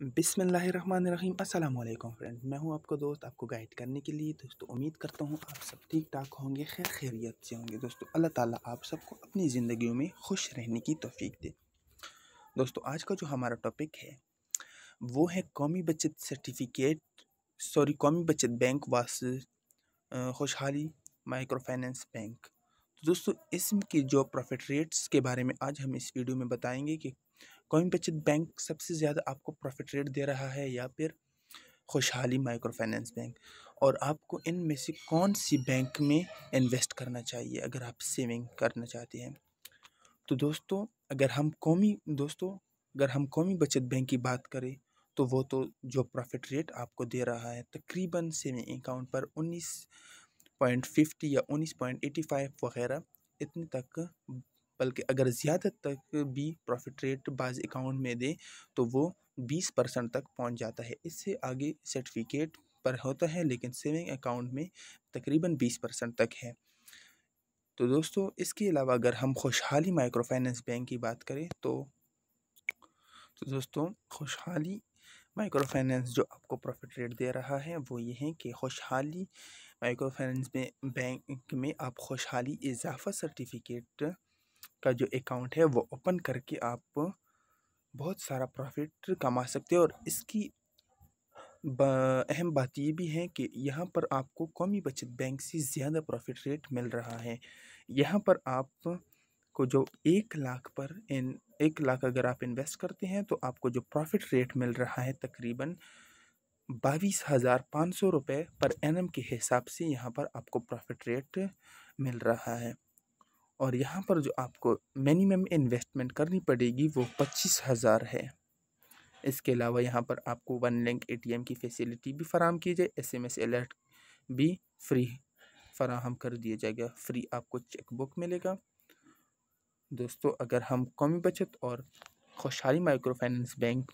बिसमीम अल्लाम फ्रेंड मैं हूँ आपका दोस्त आपको गाइड करने के लिए। दोस्तों, उम्मीद करता हूँ आप सब ठीक ठाक होंगे, खैर खैरियत से होंगे। दोस्तों, अल्लाह ताला आप सबको अपनी ज़िंदगी में खुश रहने की तोफ़ीक दे। दोस्तों, आज का जो हमारा टॉपिक है, वो है कौमी बचत सर्टिफिकेट सॉरी कौमी बचत बैंक वास खुशहाली माइक्रो फाइनेंस बैंक। तो दोस्तों, इसम की जो प्रॉफिट रेट्स के बारे में आज हम इस वीडियो में बताएँगे कि कौन बचत बैंक सबसे ज़्यादा आपको प्रॉफिट रेट दे रहा है या फिर खुशहाली माइक्रो फाइनेंस बैंक? और आपको इन में से कौन सी बैंक में इन्वेस्ट करना चाहिए अगर आप सेविंग करना चाहते हैं? तो दोस्तों, अगर हम कौमी, दोस्तों, अगर हम कौमी बचत बैंक की बात करें तो वो तो जो प्रॉफिट रेट आपको दे रहा है, तकरीबन सेविंग अकाउंट पर उन्नीस पॉइंट फिफ्टी या उन्नीस पॉइंट एटी फाइव वगैरह, इतने तक बल्कि अगर ज़्यादा तक भी प्रॉफिट रेट बाज़ अकाउंट में दें तो वो बीस परसेंट तक पहुँच जाता है। इससे आगे सर्टिफिकेट पर होता है, लेकिन सेविंग अकाउंट में तकरीबन बीस परसेंट तक है। तो दोस्तों, इसके अलावा अगर हम खुशहाली माइक्रो फाइनेंस बैंक की बात करें तो तो दोस्तों, खुशहाली माइक्रो फाइनेंस जो आपको प्रॉफिट रेट दे रहा है, वो ये है कि खुशहाली माइक्रो फाइनेंस में बैंक में आप खुशहाली इजाफा सर्टिफिकेट का जो अकाउंट है, वो ओपन करके आप बहुत सारा प्रॉफिट कमा सकते हो। और इसकी अहम बात ये भी है कि यहाँ पर आपको कौमी बचत बैंक से ज़्यादा प्रॉफिट रेट मिल रहा है। यहाँ पर आप को जो एक लाख पर इन, एक लाख अगर आप इन्वेस्ट करते हैं तो आपको जो प्रॉफिट रेट मिल रहा है तकरीबन बाईस हज़ार पाँच सौ रुपये पर एनम के हिसाब से यहाँ पर आपको प्रॉफिट रेट मिल रहा है। और यहाँ पर जो आपको मिनिमम इन्वेस्टमेंट करनी पड़ेगी वो पच्चीस हज़ार है। इसके अलावा यहाँ पर आपको वन लिंक एटीएम की फैसिलिटी भी फराम की जाए एस एम एस अलर्ट भी फ्री फराहम कर दिया जाएगा। फ्री आपको चेक बुक मिलेगा। दोस्तों, अगर हम कौमी बचत और खुशहाली माइक्रो फाइनेंस बैंक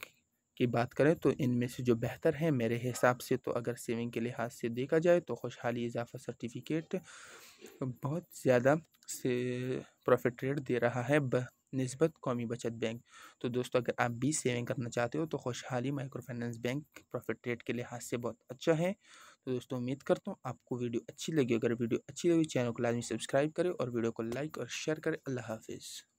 की बात करें तो इनमें से जो बेहतर है मेरे हिसाब से तो अगर सेविंग के लिहाज से देखा जाए तो खुशहाली इजाफा सर्टिफिकेट बहुत ज़्यादा से प्रॉफिट रेट दे रहा है ब नस्बत कौमी बचत बैंक। तो दोस्तों अगर आप भी सेविंग करना चाहते हो तो Khushhali micro finance bank profit rate के लिहाज से बहुत अच्छा है। तो दोस्तों उम्मीद करता हूँ आपको वीडियो अच्छी लगी अगर वीडियो अच्छी लगी चैनल को लाजमी सब्सक्राइब करें और वीडियो को लाइक और शेयर करें। अल्लाह हाफिज़।